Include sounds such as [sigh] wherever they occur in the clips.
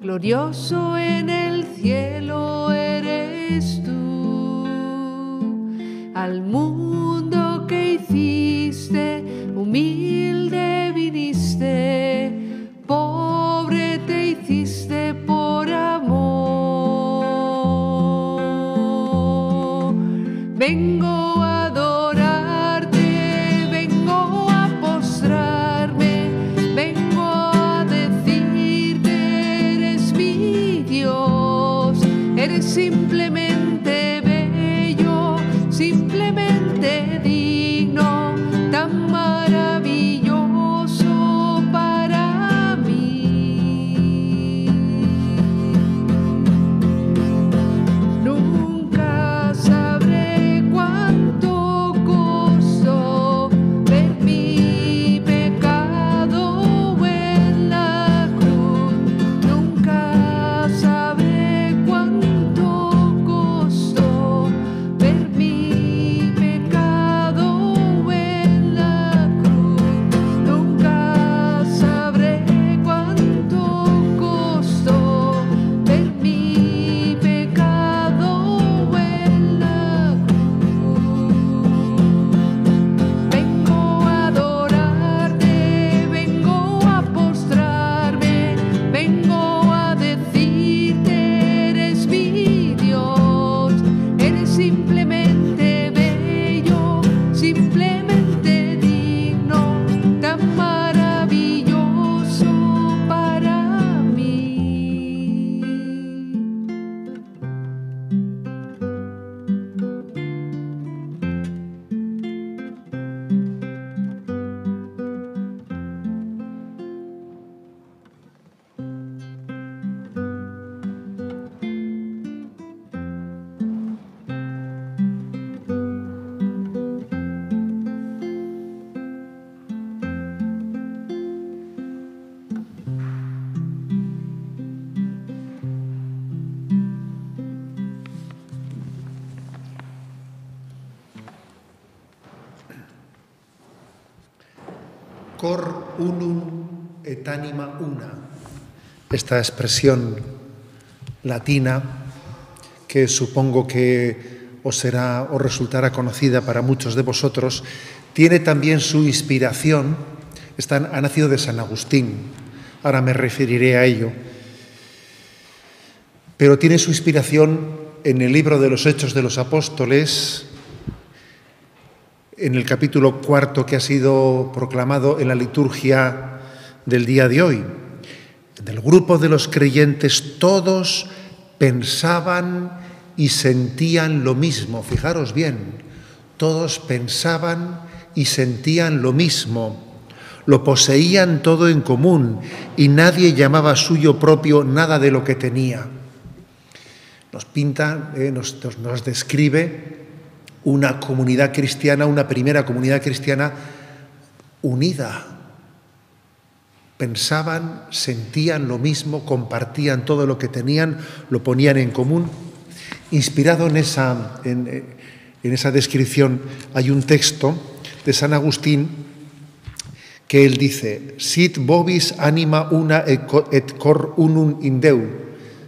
glorioso en el cielo Esta expresión latina que supongo que os será o resultará conocida para muchos de vosotros, tiene también su inspiración, está, ha nacido de San Agustín, ahora me referiré a ello, pero tiene su inspiración en el libro de los Hechos de los Apóstoles, en el capítulo cuarto que ha sido proclamado en la liturgia del día de hoy. Del grupo de los creyentes todos pensaban y sentían lo mismo. Fijaros bien, todos pensaban y sentían lo mismo. Lo poseían todo en común y nadie llamaba suyo propio nada de lo que tenía. Nos pinta, eh, nos, nos describe una comunidad cristiana, una primera comunidad cristiana unida. Pensaban, sentían lo mismo, compartían todo lo que tenían, lo ponían en común. Inspirado en esa, en, en esa descripción hay un texto de San Agustín que él dice, Sit vobis anima una et cor unum in Deu,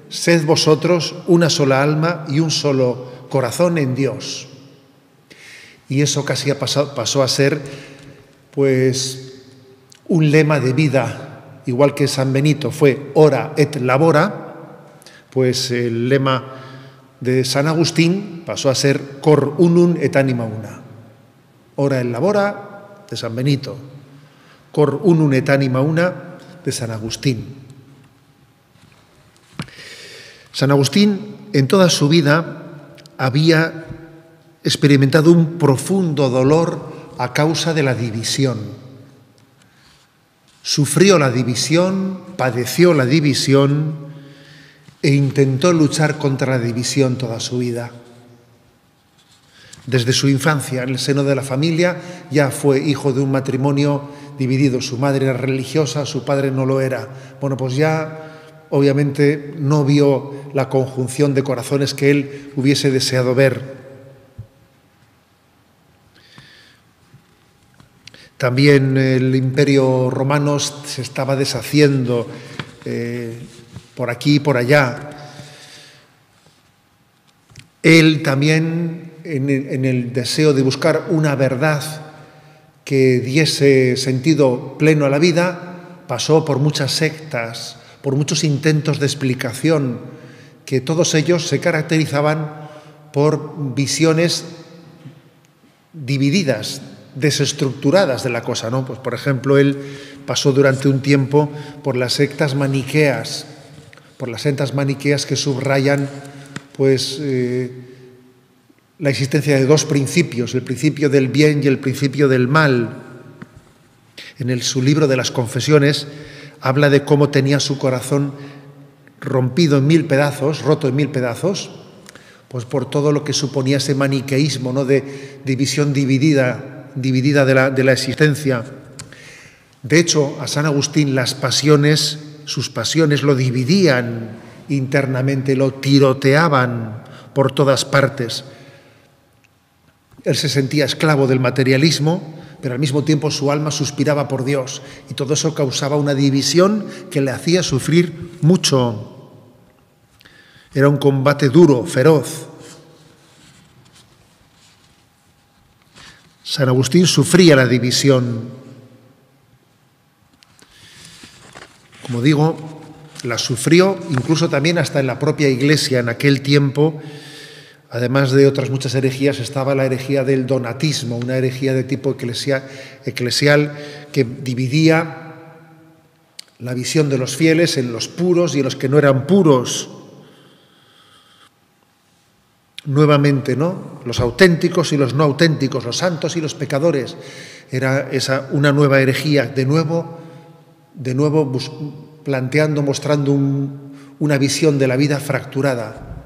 sed vosotros una sola alma y un solo corazón en Dios. Y eso casi pasó a ser pues un lema de vida, igual que San Benito fue ora et labora, pues el lema de San Agustín pasó a ser cor unum et anima una. Ora et labora de San Benito, cor unum et anima una de San Agustín. San Agustín en toda su vida había experimentado un profundo dolor a causa de la división. Sufrió la división, padeció la división e intentó luchar contra la división toda su vida. Desde su infancia, en el seno de la familia, ya fue hijo de un matrimonio dividido. Su madre era religiosa, su padre no lo era. Bueno, pues ya obviamente no vio la conjunción de corazones que él hubiese deseado ver. También el imperio romano se estaba deshaciendo eh, por aquí y por allá. Él también, en, el deseo de buscar una verdad que diese sentido pleno a la vida, pasó por muchas sectas, por muchos intentos de explicación, que todos ellos se caracterizaban por visiones divididas, desestructuradas de la cosa, ¿no? Pues por ejemplo, él pasó durante un tiempo por las sectas maniqueas, por las sectas maniqueas que subrayan pues eh, la existencia de dos principios, el principio del bien y el principio del mal. En el, su libro de las confesiones habla de cómo tenía su corazón rompido en mil pedazos, roto en mil pedazos, pues por todo lo que suponía ese maniqueísmo, ¿no? de división dividida, dividida de la, de la existencia. De hecho, a San Agustín las pasiones, sus pasiones lo dividían internamente, lo tiroteaban por todas partes. Él se sentía esclavo del materialismo, pero al mismo tiempo su alma suspiraba por Dios y todo eso causaba una división que le hacía sufrir mucho. Era un combate duro, feroz. San Agustín sufría la división. Como digo, la sufrió incluso también hasta en la propia iglesia en aquel tiempo. Además de otras muchas herejías, estaba la herejía del donatismo, una herejía de tipo eclesial que dividía la visión de los fieles en los puros y en los que no eran puros. Nuevamente, ¿no? Los auténticos y los no auténticos, los santos y los pecadores. Era esa una nueva herejía, de nuevo, de nuevo planteando, mostrando una visión de la vida fracturada.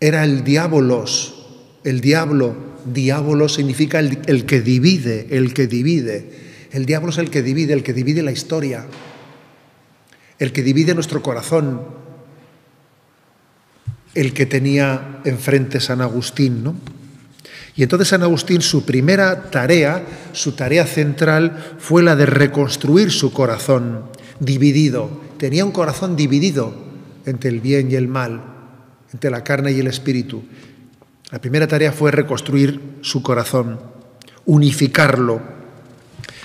Era el diabolos, el diablo, diablo significa el, el que divide, el que divide. El diablo es el que divide, el que divide la historia, el que divide nuestro corazón, el que tenía enfrente San Agustín, ¿no? Y entonces San Agustín, su primera tarea, su tarea central, fue la de reconstruir su corazón dividido. Tenía un corazón dividido entre el bien y el mal, entre la carne y el espíritu. La primera tarea fue reconstruir su corazón, unificarlo,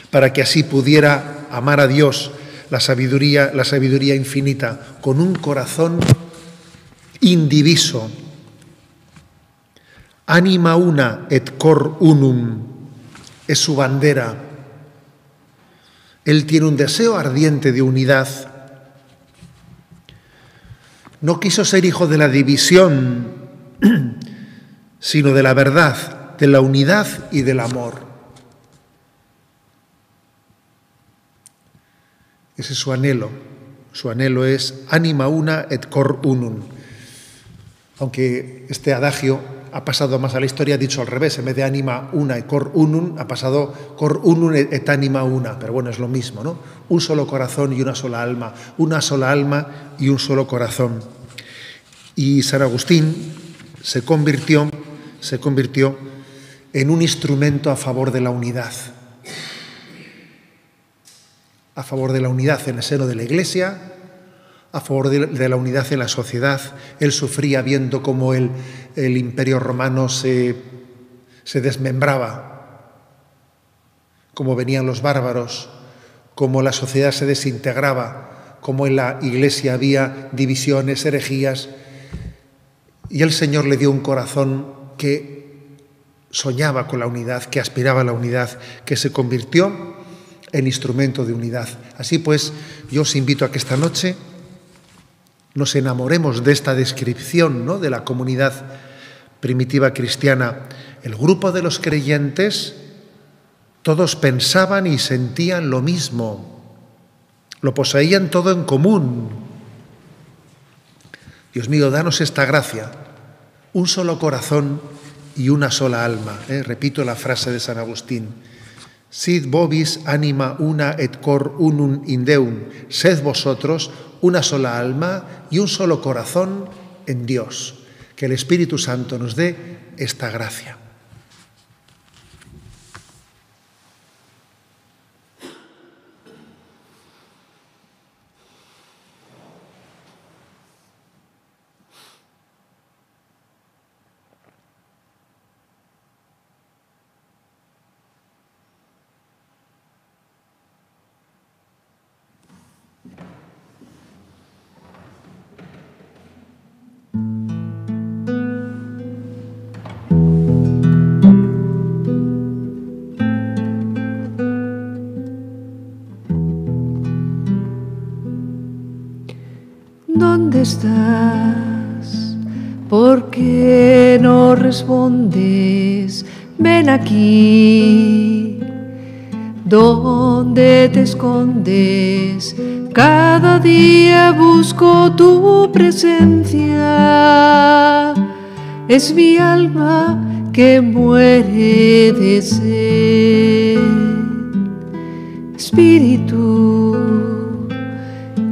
para que así pudiera amar a Dios, la sabiduría, la sabiduría infinita, con un corazón indiviso, Anima una et cor unum es su bandera. Él tiene un deseo ardiente de unidad. No quiso ser hijo de la división, [clears throat] sino de la verdad, de la unidad y del amor. Ese es su anhelo. Su anhelo es anima una et cor unum. Aunque este adagio ha pasado más a la historia, dicho al revés, en vez de anima una y cor unum, ha pasado cor unum et anima una, pero bueno, es lo mismo, ¿no? Un solo corazón y una sola alma, una sola alma y un solo corazón. Y San Agustín se convirtió, se convirtió en un instrumento a favor de la unidad, a favor de la unidad en el seno de la Iglesia, a favor de la unidad en la sociedad. Él sufría viendo cómo el, el imperio romano se, se desmembraba, cómo venían los bárbaros, cómo la sociedad se desintegraba, cómo en la iglesia había divisiones, herejías. Y el Señor le dio un corazón que soñaba con la unidad, que aspiraba a la unidad, que se convirtió en instrumento de unidad. Así pues, yo os invito a que esta noche nos enamoremos de esta descripción ¿no? de la comunidad primitiva cristiana. El grupo de los creyentes, todos pensaban y sentían lo mismo, lo poseían todo en común. Dios mío, danos esta gracia, un solo corazón y una sola alma. ¿eh? Repito la frase de San Agustín. Sid vobis anima una et cor unum indeum. Sed vosotros una sola alma y un solo corazón en Dios. Que el Espíritu Santo nos dé esta gracia. ¿Dónde estás? ¿Por qué no respondes? Ven aquí. ¿Dónde te escondes? Cada día busco tu presencia. Es mi alma que muere de sed. Espíritu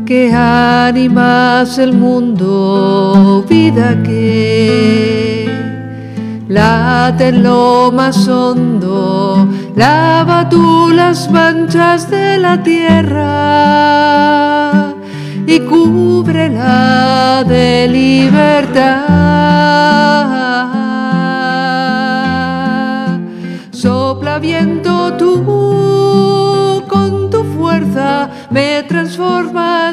que animas el mundo, vida que late en lo más hondo, lava tú las manchas de la tierra y cúbrela de libertad. Sopla viento tú con tu fuerza, me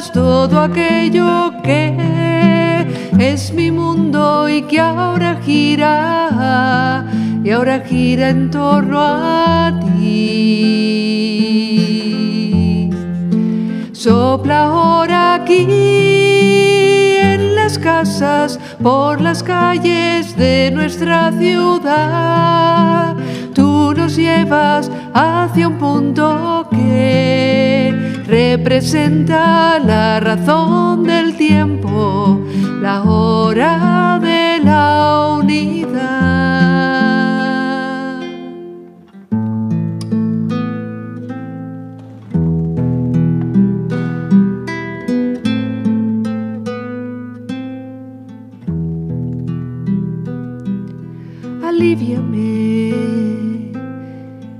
todo aquello que es mi mundo y que ahora gira, y ahora gira en torno a ti. Sopla ahora aquí en las casas, por las calles de nuestra ciudad. Tú nos llevas hacia un punto que representa la razón del tiempo, la hora de la unidad.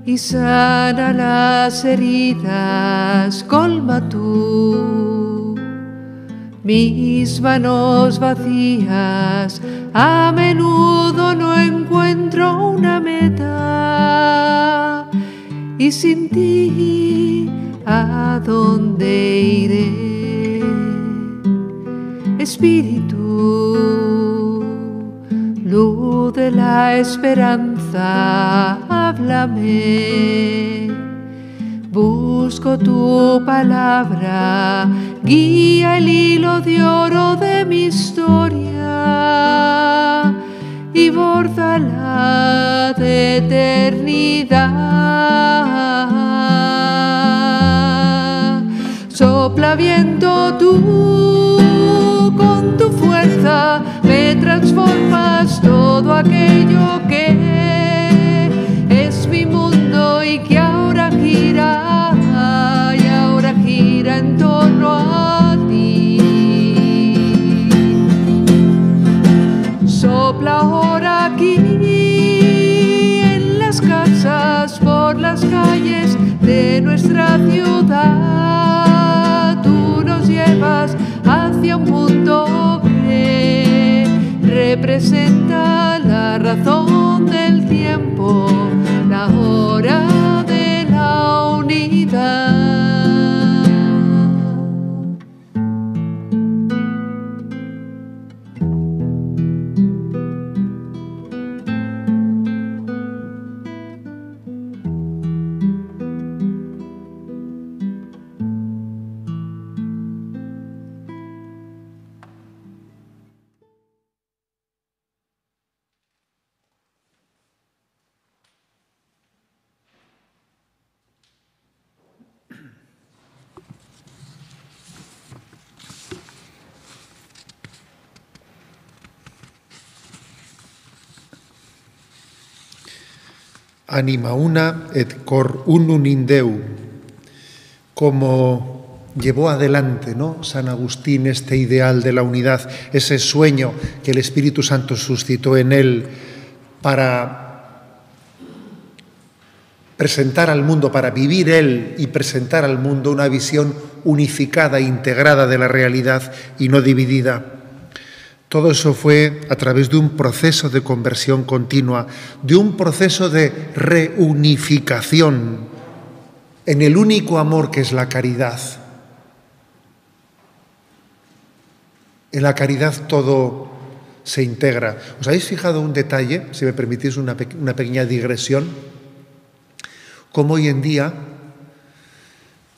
Y sana las heridas, colma tú mis manos vacías. A menudo no encuentro una meta y sin ti, ¿a dónde iré? Espíritu, luz de la esperanza, háblame. Busco tu palabra, guía el hilo de oro de mi historia y bórdala de eternidad. Sopla viento tú con tu fuerza, me transformas todo aquello que Anima una et cor unum in como llevó adelante ¿no? San Agustín este ideal de la unidad, ese sueño que el Espíritu Santo suscitó en él para presentar al mundo, para vivir él y presentar al mundo una visión unificada, integrada de la realidad y no dividida. Todo eso fue a través de un proceso de conversión continua, de un proceso de reunificación en el único amor que es la caridad. En la caridad todo se integra. ¿Os habéis fijado un detalle, si me permitís una, pe una pequeña digresión? Como hoy en día,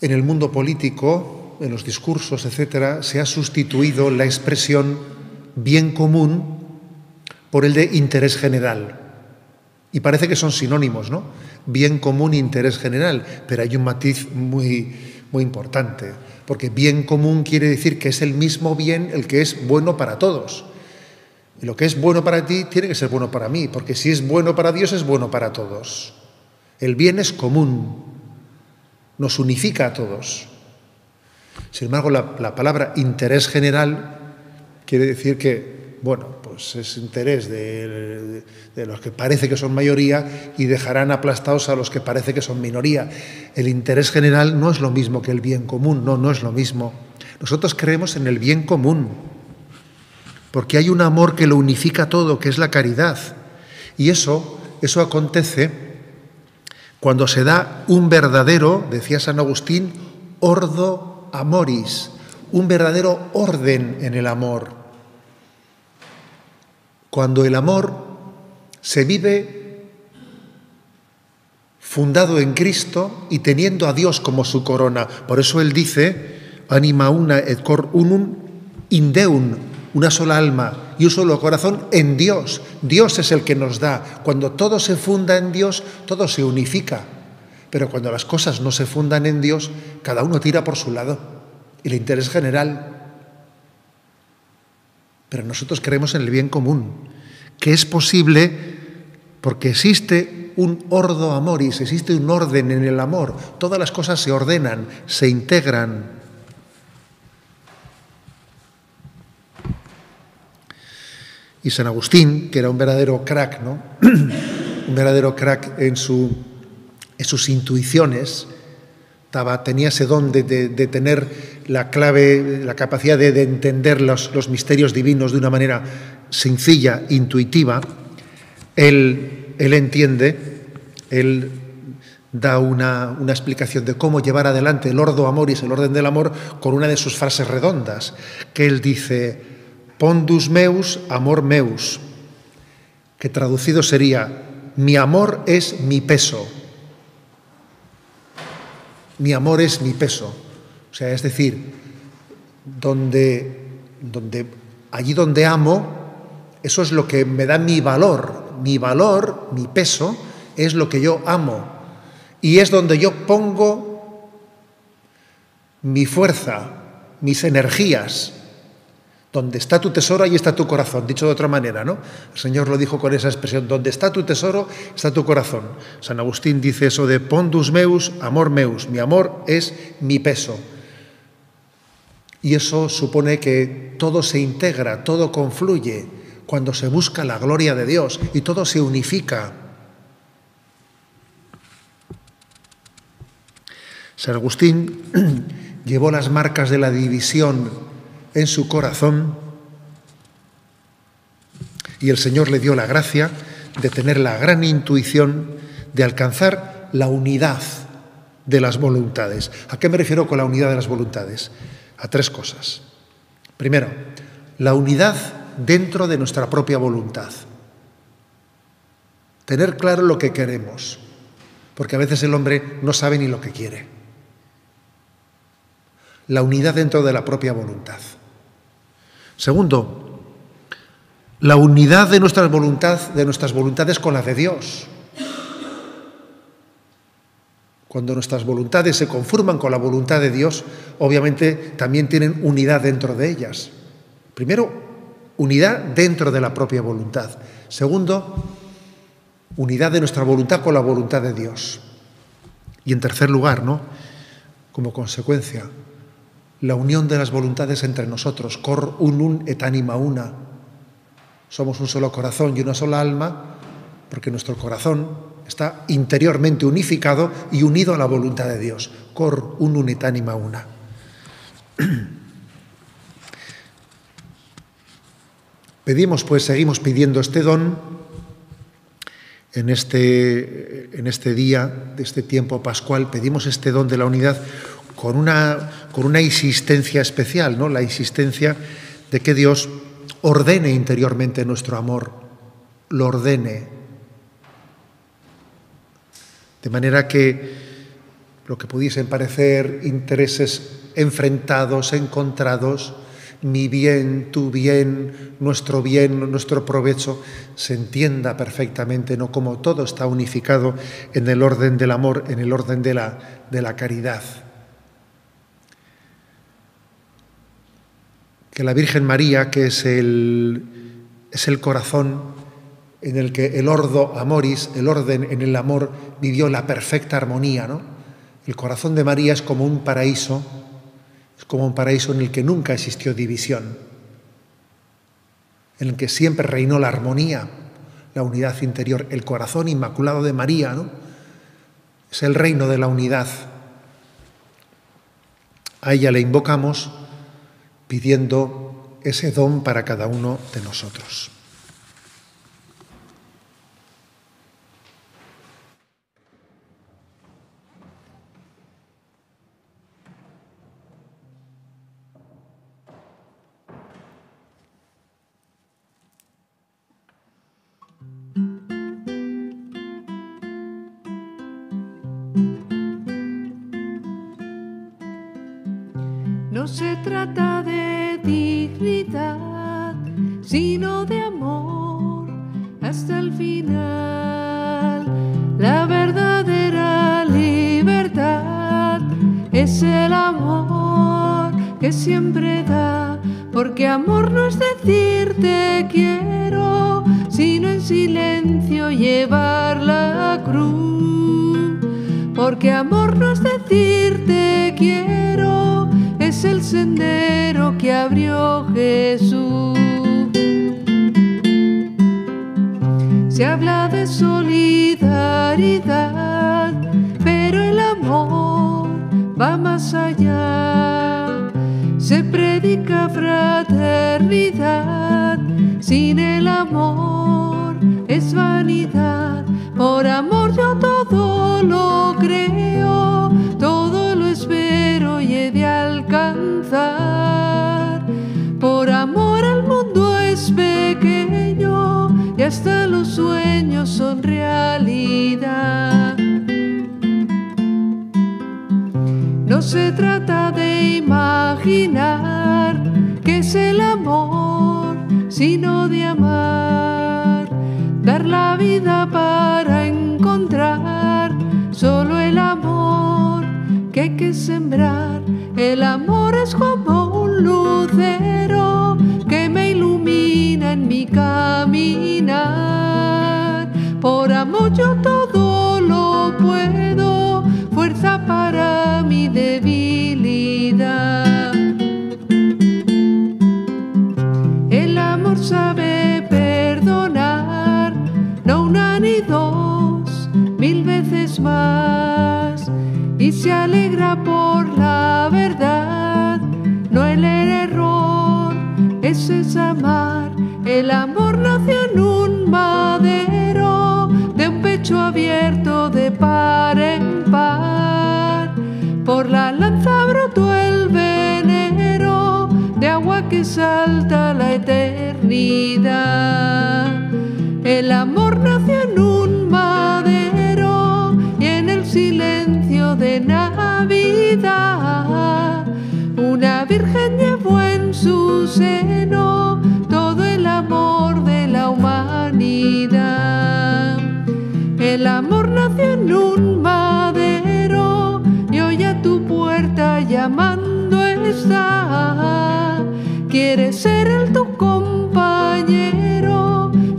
en el mundo político, en los discursos, etcétera, se ha sustituido la expresión bien común por el de interés general. Y parece que son sinónimos, ¿no? Bien común, interés general, pero hay un matiz muy, muy importante, porque bien común quiere decir que es el mismo bien el que es bueno para todos. Y lo que es bueno para ti tiene que ser bueno para mí, porque si es bueno para Dios es bueno para todos. El bien es común, nos unifica a todos. Sin embargo, la, palabra interés general quiere decir que, bueno, pues es interés de, los que parece que son mayoría y dejarán aplastados a los que parece que son minoría. El interés general no es lo mismo que el bien común, no, no es lo mismo. Nosotros creemos en el bien común porque hay un amor que lo unifica todo, que es la caridad. Y eso, eso acontece cuando se da un verdadero, decía San Agustín, ordo amoris, un verdadero orden en el amor. Cuando el amor se vive fundado en Cristo y teniendo a Dios como su corona. Por eso él dice, anima una et cor unum indeun una sola alma y un solo corazón en Dios. Dios es el que nos da. Cuando todo se funda en Dios, todo se unifica. Pero cuando las cosas no se fundan en Dios, cada uno tira por su lado. El interés general. Pero nosotros creemos en el bien común, que es posible porque existe un ordo amoris, existe un orden en el amor. Todas las cosas se ordenan, se integran, Y San Agustín, que era un verdadero crack, ¿no? [clears throat] un verdadero crack en, su, en sus intuiciones, tenía ese don de, tener la clave, la capacidad de, entender los, los, misterios divinos de una manera sencilla, intuitiva. Él, él entiende, él da una, una, explicación de cómo llevar adelante el ordo amoris, el orden del amor, con una de sus frases redondas, que él dice, Pondus meus, amor meus, que traducido sería, mi amor es mi peso. Mi amor es mi peso. O sea, es decir, donde, donde, allí donde amo, eso es lo que me da mi valor. Mi valor, mi peso, es lo que yo amo. Y es donde yo pongo mi fuerza, mis energías, donde está tu tesoro, ahí está tu corazón. Dicho de otra manera, ¿no? El Señor lo dijo con esa expresión, donde está tu tesoro, está tu corazón. San Agustín dice eso de pondus meus, amor meus. Mi amor es mi peso. Y eso supone que todo se integra, todo confluye cuando se busca la gloria de Dios y todo se unifica. San Agustín [clears throat] llevó las marcas de la división en su corazón y el Señor le dio la gracia de tener la gran intuición de alcanzar la unidad de las voluntades. ¿A qué me refiero con la unidad de las voluntades? A tres cosas. Primero, la unidad dentro de nuestra propia voluntad. Tener claro lo que queremos, porque a veces el hombre no sabe ni lo que quiere. La unidad dentro de la propia voluntad. Segundo, la unidad de nuestras, de nuestras voluntades con la de Dios. Cuando nuestras voluntades se conforman con la voluntad de Dios, obviamente también tienen unidad dentro de ellas. Primero, unidad dentro de la propia voluntad. Segundo, unidad de nuestra voluntad con la voluntad de Dios. Y en tercer lugar, ¿no? Como consecuencia, la unión de las voluntades entre nosotros, cor unum et anima una. Somos un solo corazón y una sola alma, porque nuestro corazón está interiormente unificado y unido a la voluntad de Dios. Cor unum et anima una. [clears throat] Pedimos, pues, seguimos pidiendo este don en este, en este día, de este tiempo pascual, pedimos este don de la unidad con una, con una insistencia especial, ¿no? la insistencia de que Dios ordene interiormente nuestro amor, lo ordene. De manera que lo que pudiesen parecer intereses enfrentados, encontrados, mi bien, tu bien, nuestro bien, nuestro provecho, se entienda perfectamente, no como todo está unificado en el orden del amor, en el orden de la, de la caridad. Que la Virgen María, que es el, es el corazón en el que el ordo amoris, el orden en el amor, vivió la perfecta armonía, ¿no? El corazón de María es como un paraíso es como un paraíso en el que nunca existió división, en el que siempre reinó la armonía, la unidad interior, el corazón inmaculado de María, ¿no? Es el reino de la unidad. A ella le invocamos pidiendo ese don para cada uno de nosotros. Porque amor no es decir te quiero, es el sendero que abrió Jesús. Se habla de solidaridad, pero el amor va más allá. Se predica fraternidad, sin el amor es vanidad. Por amor yo todo lo creo, todo lo espero y he de alcanzar. Por amor el mundo es pequeño y hasta los sueños son realidad. No se trata de imaginar que es el amor, sino de amar, dar la vida para encontrar solo el amor que hay que sembrar. El amor es como un lucero que me ilumina en mi caminar. Por amor yo todo El amor nació en un madero, de un pecho abierto de par en par. Por la lanza brotó el venero, de agua que salta la eternidad. El amor nació en un madero y en el silencio de Navidad. Una virgen llevó en su seno El amor nació en un madero y hoy a tu puerta llamando está. Quiere ser el tu compañero,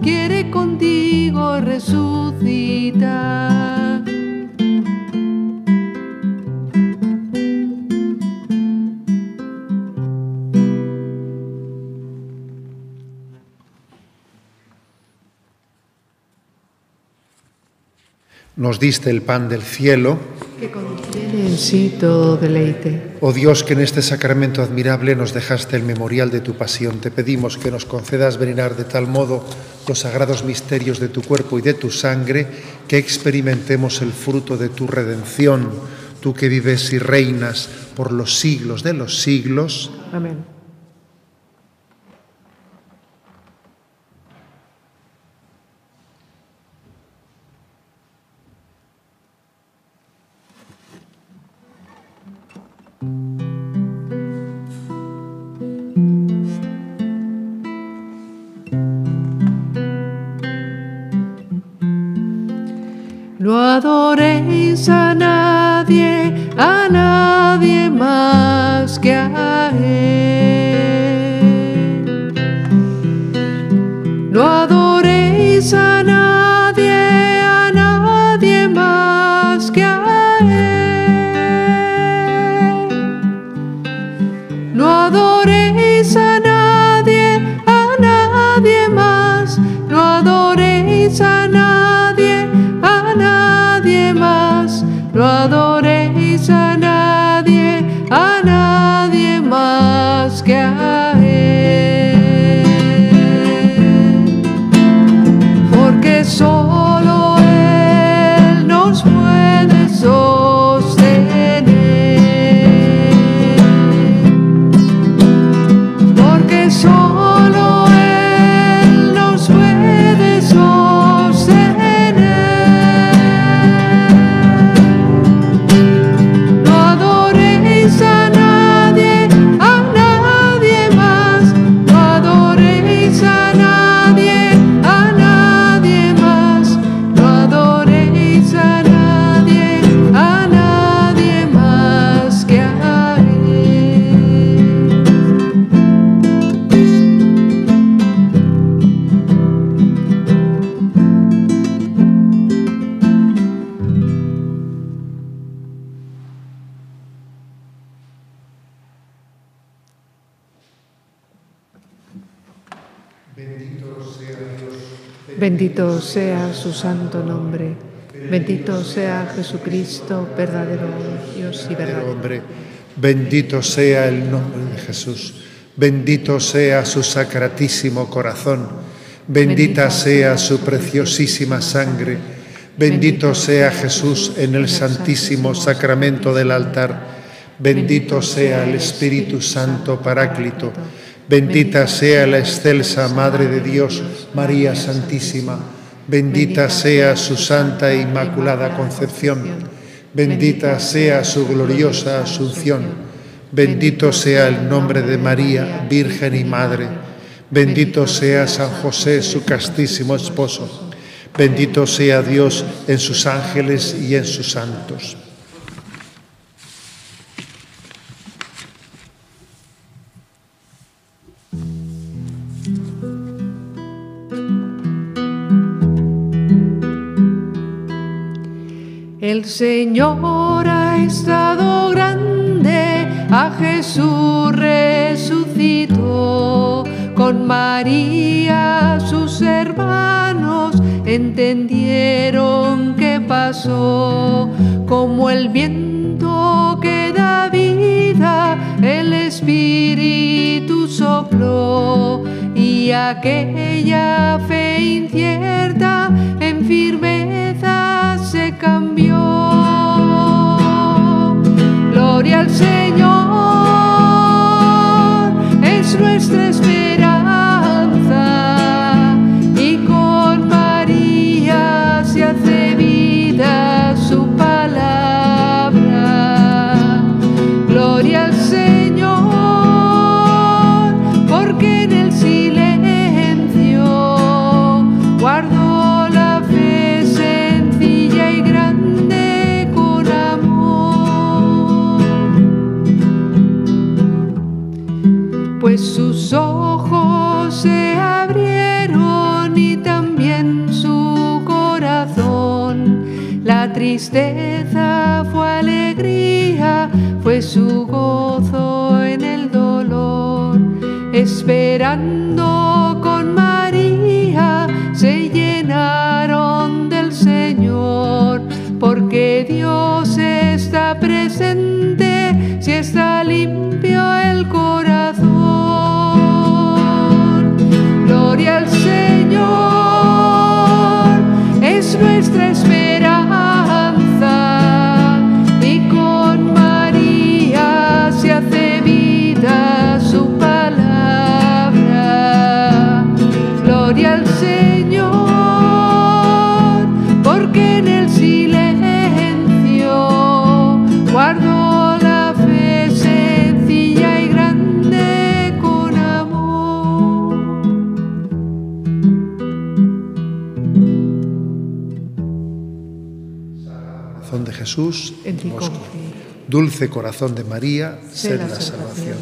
quiere contigo resucitar. Nos diste el pan del cielo, Que contiene en sí todo deleite. oh Dios, que en este sacramento admirable nos dejaste el memorial de tu pasión. Te pedimos que nos concedas venerar de tal modo los sagrados misterios de tu cuerpo y de tu sangre, que experimentemos el fruto de tu redención, tú que vives y reinas por los siglos de los siglos. Amén. Bendito sea su santo nombre. Bendito sea Jesucristo, verdadero Dios y verdadero. hombre, bendito sea el nombre de Jesús, bendito sea su sacratísimo corazón, bendita sea su preciosísima sangre, bendito sea Jesús en el santísimo sacramento. Del altar, bendito sea el Espíritu Santo Paráclito, bendita sea la excelsa Madre de Dios, María Santísima, bendita sea su santa e inmaculada concepción. Bendita sea su gloriosa asunción. Bendito sea el nombre de María, Virgen y Madre. Bendito sea San José, su castísimo esposo. Bendito sea Dios en sus ángeles y en sus santos. Señor ha estado grande, a Jesús resucitó. Con María sus hermanos entendieron qué pasó, como el viento que da vida, el Espíritu sopló y aquella fe incierta en firmeza se cambió. Gloria al Señor, está limpio el corazón. En ti vos- confío. Dulce corazón de María, sed la salvación